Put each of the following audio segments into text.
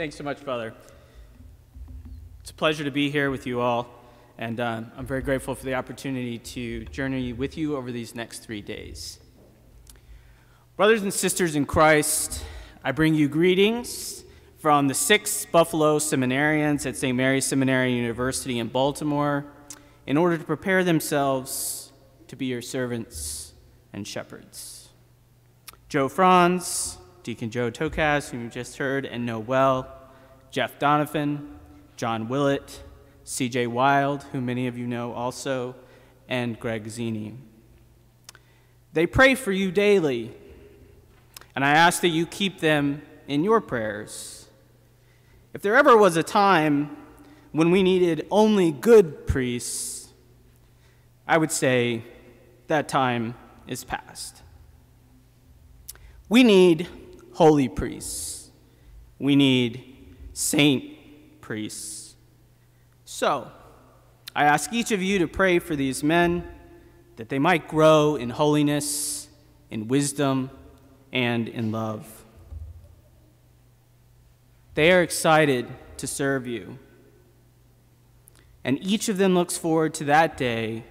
Thanks so much, Father. It's a pleasure to be here with you all, and uh, I'm very grateful for the opportunity to journey with you over these next three days. Brothers and sisters in Christ, I bring you greetings from the six Buffalo seminarians at St. Mary's Seminary University in Baltimore in order to prepare themselves to be your servants and shepherds. Joe Franz, Deacon Joe Tokaz, whom you just heard and know well, Jeff Donovan, John Willett, CJ Wild, who many of you know also, and Greg Zini. They pray for you daily, and I ask that you keep them in your prayers. If there ever was a time when we needed only good priests, I would say that time is past. We need holy priests. We need saint priests. So, I ask each of you to pray for these men that they might grow in holiness, in wisdom, and in love. They are excited to serve you. And each of them looks forward to that day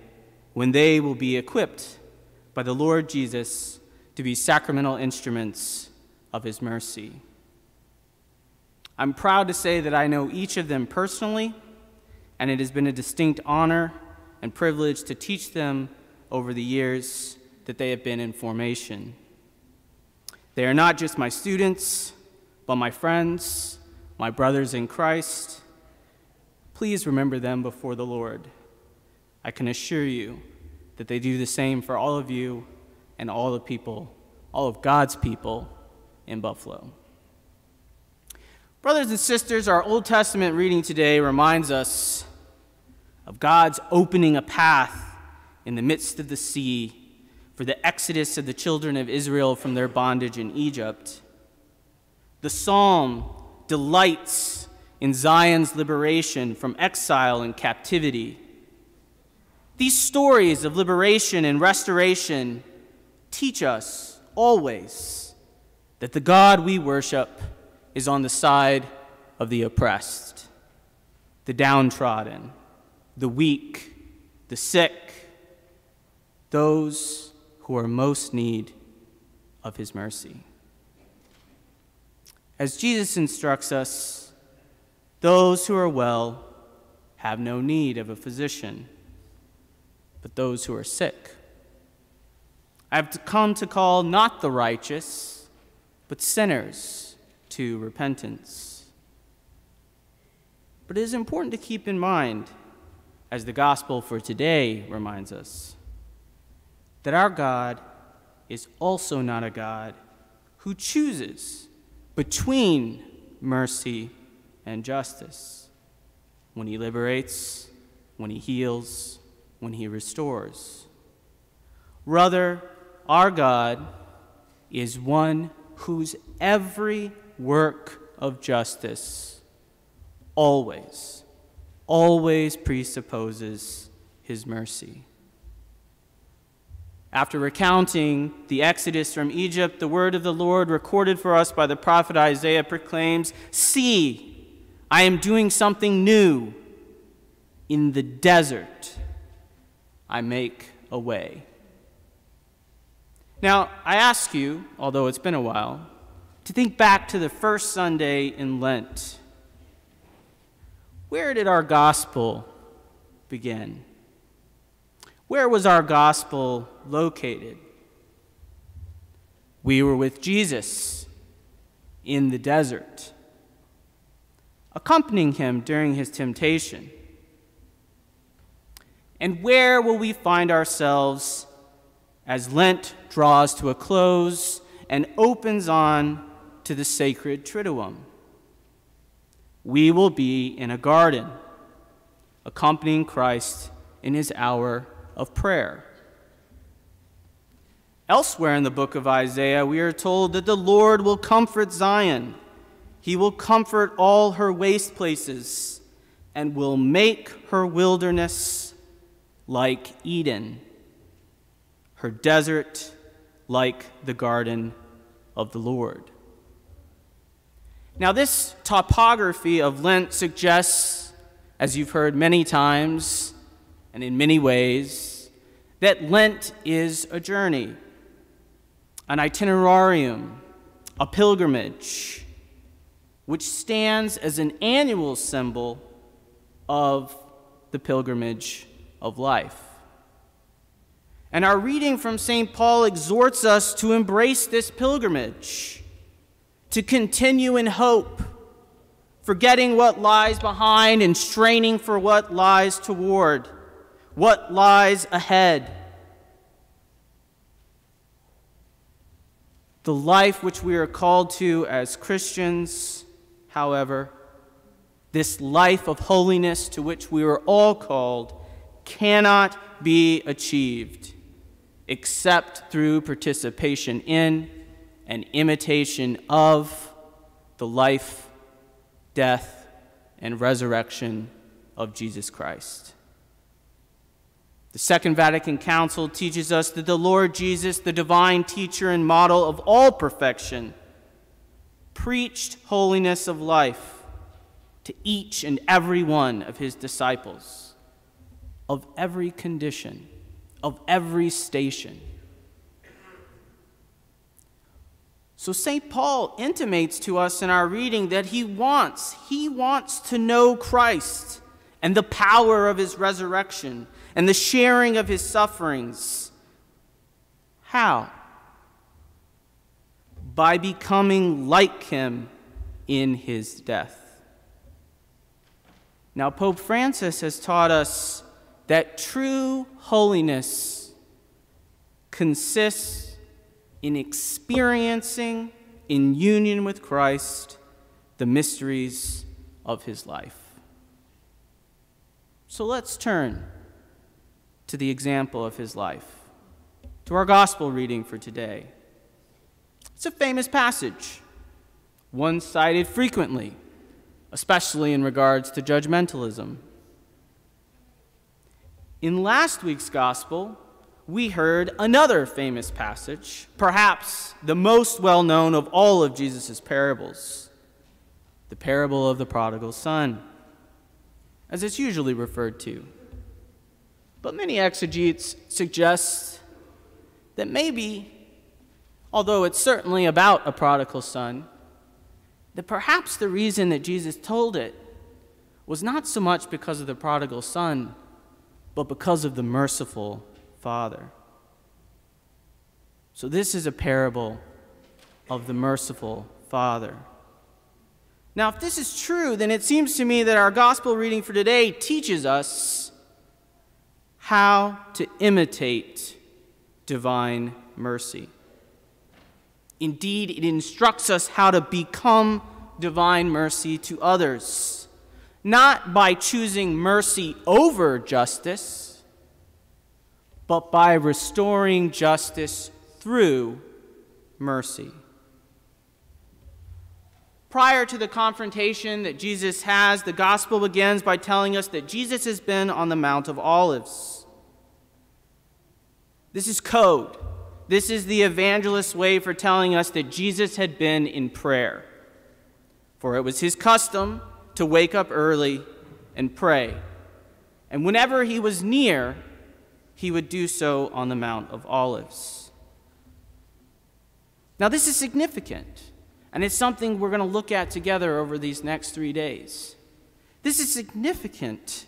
when they will be equipped by the Lord Jesus to be sacramental instruments of his mercy. I'm proud to say that I know each of them personally, and it has been a distinct honor and privilege to teach them over the years that they have been in formation. They are not just my students, but my friends, my brothers in Christ. Please remember them before the Lord. I can assure you that they do the same for all of you and all the people, all of God's people in Buffalo. Brothers and sisters, our Old Testament reading today reminds us of God's opening a path in the midst of the sea for the exodus of the children of Israel from their bondage in Egypt. The psalm delights in Zion's liberation from exile and captivity. These stories of liberation and restoration teach us always that the God we worship is on the side of the oppressed, the downtrodden, the weak, the sick, those who are most need of his mercy. As Jesus instructs us, those who are well have no need of a physician, but those who are sick. I have come to call not the righteous but sinners to repentance. But it is important to keep in mind, as the gospel for today reminds us, that our God is also not a God who chooses between mercy and justice when he liberates, when he heals, when he restores. Rather, our God is one whose every work of justice always, always presupposes his mercy. After recounting the exodus from Egypt, the word of the Lord recorded for us by the prophet Isaiah proclaims See, I am doing something new. In the desert, I make a way. Now, I ask you, although it's been a while, to think back to the first Sunday in Lent. Where did our gospel begin? Where was our gospel located? We were with Jesus in the desert, accompanying him during his temptation. And where will we find ourselves as Lent draws to a close and opens on to the sacred Triduum. We will be in a garden, accompanying Christ in his hour of prayer. Elsewhere in the book of Isaiah, we are told that the Lord will comfort Zion. He will comfort all her waste places and will make her wilderness like Eden her desert like the garden of the Lord. Now, this topography of Lent suggests, as you've heard many times and in many ways, that Lent is a journey, an itinerarium, a pilgrimage, which stands as an annual symbol of the pilgrimage of life. And our reading from St. Paul exhorts us to embrace this pilgrimage, to continue in hope, forgetting what lies behind and straining for what lies toward, what lies ahead. The life which we are called to as Christians, however, this life of holiness to which we are all called, cannot be achieved except through participation in and imitation of the life, death, and resurrection of Jesus Christ. The Second Vatican Council teaches us that the Lord Jesus, the divine teacher and model of all perfection, preached holiness of life to each and every one of his disciples of every condition of every station. So St. Paul intimates to us in our reading that he wants, he wants to know Christ and the power of his resurrection and the sharing of his sufferings. How? By becoming like him in his death. Now, Pope Francis has taught us that true holiness consists in experiencing, in union with Christ, the mysteries of his life. So let's turn to the example of his life, to our gospel reading for today. It's a famous passage, one cited frequently, especially in regards to judgmentalism. In last week's gospel, we heard another famous passage, perhaps the most well known of all of Jesus' parables the parable of the prodigal son, as it's usually referred to. But many exegetes suggest that maybe, although it's certainly about a prodigal son, that perhaps the reason that Jesus told it was not so much because of the prodigal son but because of the merciful Father. So, this is a parable of the merciful Father. Now, if this is true, then it seems to me that our gospel reading for today teaches us how to imitate divine mercy. Indeed, it instructs us how to become divine mercy to others not by choosing mercy over justice, but by restoring justice through mercy. Prior to the confrontation that Jesus has, the gospel begins by telling us that Jesus has been on the Mount of Olives. This is code. This is the evangelist's way for telling us that Jesus had been in prayer. For it was his custom to wake up early and pray. And whenever he was near, he would do so on the Mount of Olives. Now, this is significant, and it's something we're going to look at together over these next three days. This is significant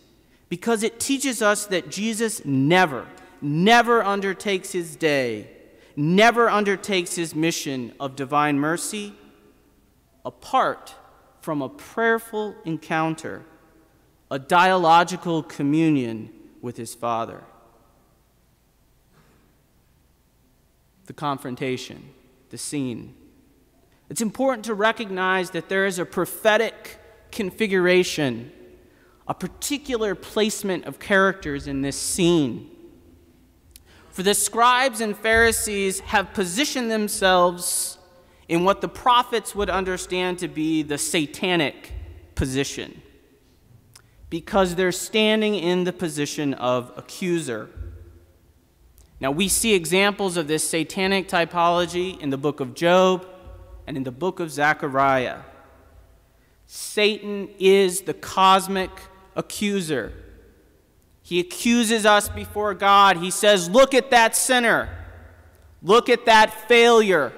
because it teaches us that Jesus never, never undertakes his day, never undertakes his mission of divine mercy apart from a prayerful encounter, a dialogical communion with his Father. The confrontation, the scene. It's important to recognize that there is a prophetic configuration, a particular placement of characters in this scene. For the scribes and Pharisees have positioned themselves in what the prophets would understand to be the satanic position because they're standing in the position of accuser. Now, we see examples of this satanic typology in the book of Job and in the book of Zechariah. Satan is the cosmic accuser. He accuses us before God. He says, Look at that sinner. Look at that failure.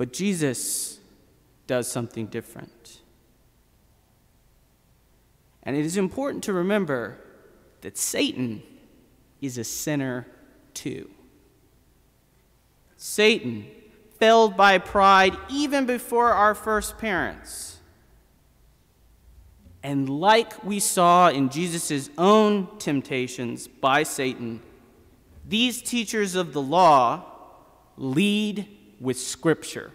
But Jesus does something different. And it is important to remember that Satan is a sinner too. Satan failed by pride even before our first parents. And like we saw in Jesus' own temptations by Satan, these teachers of the law lead with Scripture.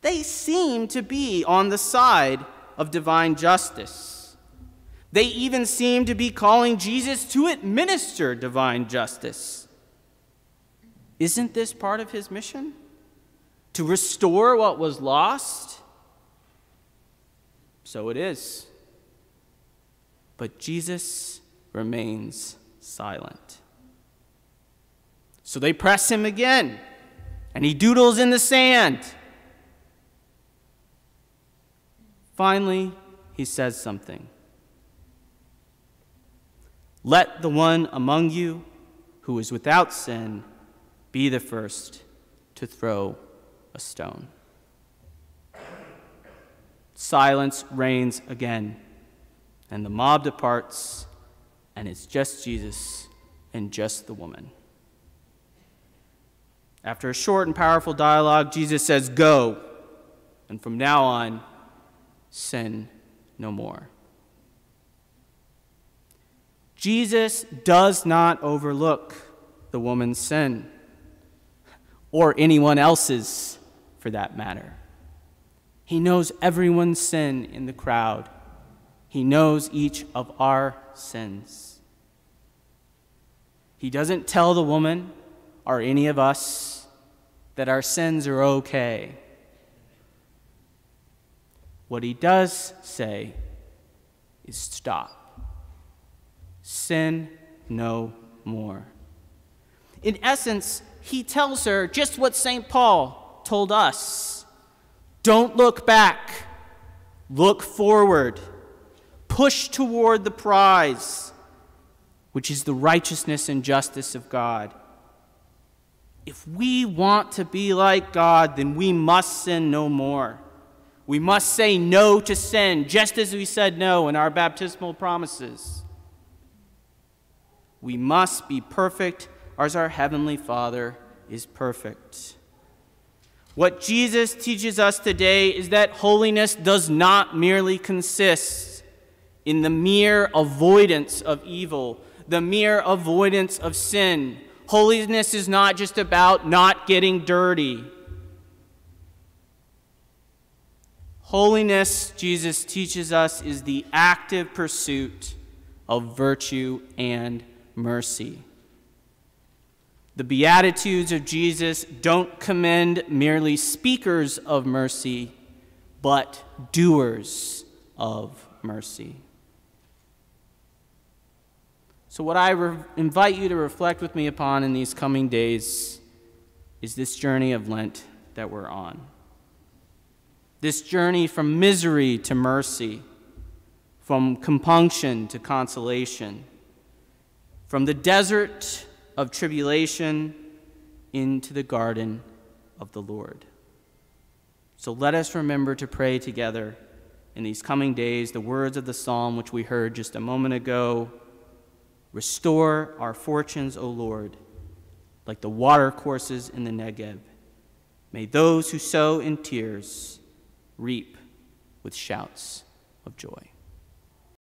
They seem to be on the side of divine justice. They even seem to be calling Jesus to administer divine justice. Isn't this part of his mission? To restore what was lost? So it is. But Jesus remains silent. So they press him again and he doodles in the sand. Finally, he says something. Let the one among you who is without sin be the first to throw a stone. Silence reigns again, and the mob departs, and it's just Jesus and just the woman. After a short and powerful dialogue, Jesus says, Go. And from now on, sin no more. Jesus does not overlook the woman's sin, or anyone else's for that matter. He knows everyone's sin in the crowd. He knows each of our sins. He doesn't tell the woman or any of us that our sins are okay. What he does say is stop. Sin no more. In essence, he tells her just what St. Paul told us don't look back, look forward, push toward the prize, which is the righteousness and justice of God. If we want to be like God, then we must sin no more. We must say no to sin, just as we said no in our baptismal promises. We must be perfect as our Heavenly Father is perfect. What Jesus teaches us today is that holiness does not merely consist in the mere avoidance of evil, the mere avoidance of sin Holiness is not just about not getting dirty. Holiness, Jesus teaches us, is the active pursuit of virtue and mercy. The Beatitudes of Jesus don't commend merely speakers of mercy, but doers of mercy. So, what I re- invite you to reflect with me upon in these coming days is this journey of Lent that we're on. This journey from misery to mercy, from compunction to consolation, from the desert of tribulation into the garden of the Lord. So let us remember to pray together in these coming days the words of the psalm which we heard just a moment ago. Restore our fortunes, O Lord, like the watercourses in the Negev. May those who sow in tears reap with shouts of joy.